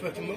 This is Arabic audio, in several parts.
فاطمه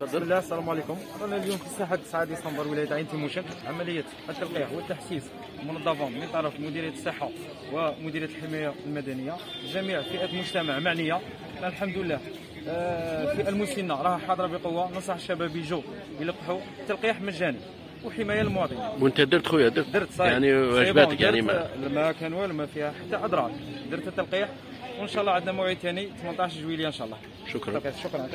بسم الله السلام عليكم. رانا اليوم في ساحه 9 ديسمبر ولاية عين تموشنت عملية التلقيح والتحسيس منظمه من طرف مديرية الصحه ومديرية الحماية المدنية. جميع فئات المجتمع معنية. الحمد لله. آه، الفئه المسنة راها حاضرة بقوة. ننصح الشباب يجوا يلقحوا. تلقيح مجاني. وحماية للمواطنين وانت درت خويا درت. درت صحيح. يعني bon، يعني ما ما كان والو ما فيها حتى اضرار درت التلقيح. وإن شاء الله عندنا موعد ثاني 18 جويلية إن شاء الله. شكرا. شكرا.